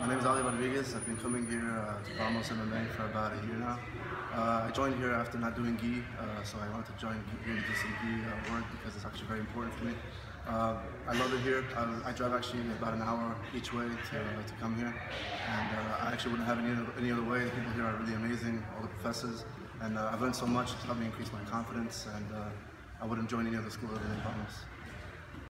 My name is Ali Rodriguez. I've been coming here uh, to Vamos MMA for about a year now. Uh, I joined here after not doing gi, uh, so I wanted to join here to do some gi uh, work because it's actually very important for me. Uh, I love it here. I, I, drive actually about an hour each way to, uh, to come here, and uh, I actually wouldn't have any, any other way. The people here are really amazing, all the professors, and I've learned so much. It's helped me increase my confidence, and I wouldn't join any other school other than Vamos.